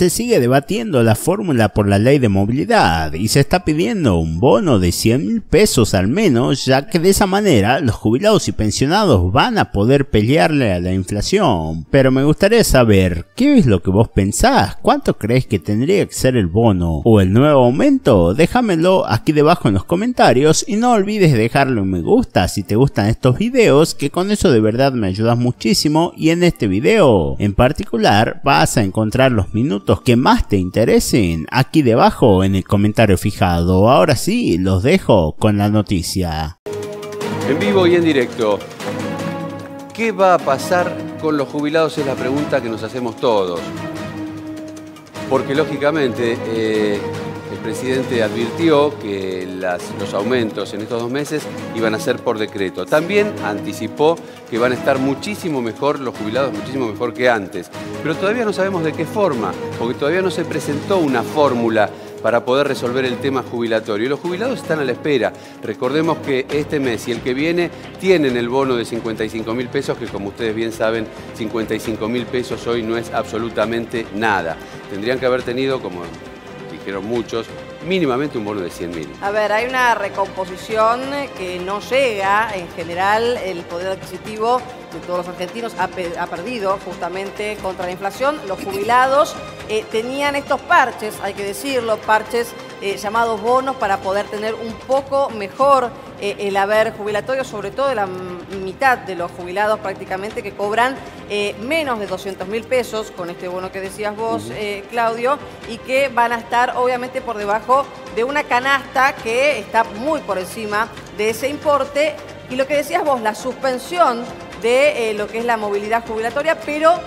se sigue debatiendo la fórmula por la ley de movilidad y se está pidiendo un bono de 100 mil pesos al menos, ya que de esa manera los jubilados y pensionados van a poder pelearle a la inflación. Pero me gustaría saber, ¿qué es lo que vos pensás? ¿Cuánto crees que tendría que ser el bono o el nuevo aumento? Déjamelo aquí debajo en los comentarios y no olvides dejarle un me gusta si te gustan estos videos, que con eso de verdad me ayudas muchísimo y en este video en particular vas a encontrar los minutos que más te interesen aquí debajo en el comentario fijado. Ahora sí, los dejo con la noticia. En vivo y en directo. ¿Qué va a pasar con los jubilados? Es la pregunta que nos hacemos todos. Porque lógicamente eh, el presidente advirtió que los aumentos en estos dos meses iban a ser por decreto. También anticipó que van a estar muchísimo mejor los jubilados, muchísimo mejor que antes. Pero todavía no sabemos de qué forma, porque todavía no se presentó una fórmula para poder resolver el tema jubilatorio. los jubilados están a la espera. Recordemos que este mes y el que viene tienen el bono de 55 mil pesos, que como ustedes bien saben, 55 mil pesos hoy no es absolutamente nada. Tendrían que haber tenido, como dijeron muchos, mínimamente un bono de 100 mil. A ver, hay una recomposición que no llega, en general el poder adquisitivo de todos los argentinos ha, perdido justamente contra la inflación. Los jubilados eh, tenían estos parches, hay que decirlo, parches eh, llamados bonos para poder tener un poco mejor eh, el haber jubilatorio, sobre todo de la mitad de los jubilados prácticamente que cobran menos de 200 mil pesos con este bono que decías vos, Claudio, y que van a estar obviamente por debajo de una canasta que está muy por encima de ese importe. Y lo que decías vos, la suspensión de lo que es la movilidad jubilatoria, pero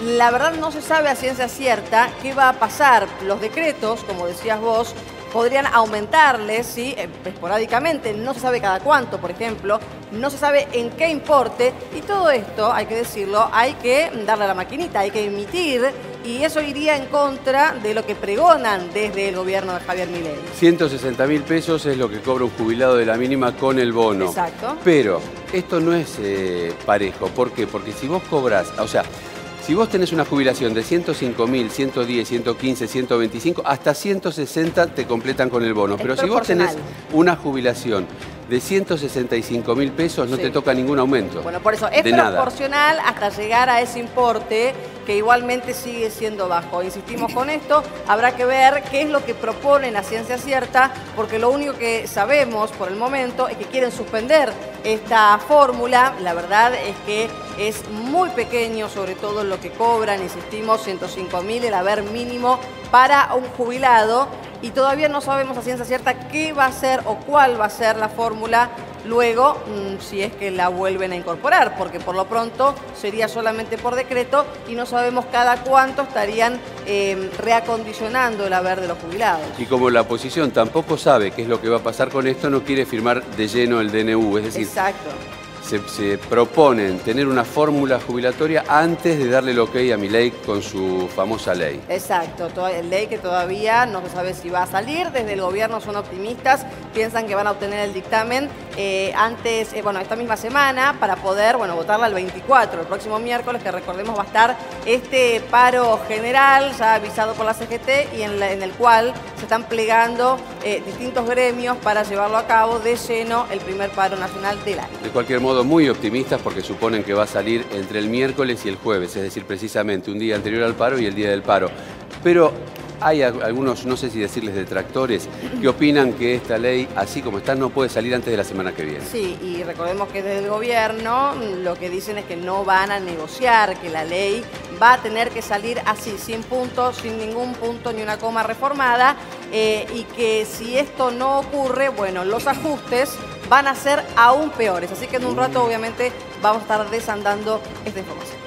la verdad no se sabe a ciencia cierta qué va a pasar. Los decretos, como decías vos, podrían aumentarles, ¿sí? Eh, esporádicamente, no se sabe cada cuánto, por ejemplo, no se sabe en qué importe, y todo esto, hay que decirlo, hay que darle a la maquinita, hay que emitir, y eso iría en contra de lo que pregonan desde el gobierno de Javier Milei. 160 mil pesos es lo que cobra un jubilado de la mínima con el bono. Exacto. Pero esto no es eh, parejo, ¿por qué? Porque si vos cobras, o sea, si vos tenés una jubilación de 105 mil, 110, 115, 125, hasta 160 te completan con el bono. Pero si vos tenés una jubilación de 165 mil pesos no te toca ningún aumento. Bueno, por eso es proporcional hasta llegar a ese importe que igualmente sigue siendo bajo. Insistimos con esto, habrá que ver qué es lo que proponen la ciencia cierta, porque lo único que sabemos por el momento es que quieren suspender esta fórmula. La verdad es que es muy pequeño, sobre todo lo que cobran, insistimos, 105 mil, el haber mínimo para un jubilado y todavía no sabemos a ciencia cierta qué va a ser o cuál va a ser la fórmula luego mm, si es que la vuelven a incorporar, porque por lo pronto sería solamente por decreto y no sabemos cada cuánto estarían em, reacondicionando el haber de los jubilados. Y como la oposición tampoco sabe qué es lo que va a pasar con esto, no quiere firmar de lleno el DNU, es decir, Exacto se, proponen tener una fórmula jubilatoria antes de darle el ok a mi ley con su famosa ley. Exacto, ley que todavía no se sabe si va a salir, desde el gobierno son optimistas, piensan que van a obtener el dictamen eh, antes, eh, bueno, esta misma semana para poder, bueno, votarla el 24, el próximo miércoles, que recordemos va a estar este paro general ya avisado por la CGT y en, el cual se están plegando eh, distintos gremios para llevarlo a cabo de lleno el primer paro nacional del año. De cualquier modo, muy optimistas porque suponen que va a salir entre el miércoles y el jueves, es decir, precisamente un día anterior al paro y el día del paro. Pero hay algunos, no sé si decirles detractores, que opinan que esta ley, así como está, no puede salir antes de la semana que viene. Sí, y recordemos que desde el gobierno lo que dicen es que no van a negociar, que la ley va a tener que salir así, sin puntos, sin ningún punto ni una coma reformada, eh, y que si esto no ocurre, bueno, los ajustes van a ser aún peores. Así que en un rato obviamente vamos a estar desandando esta información.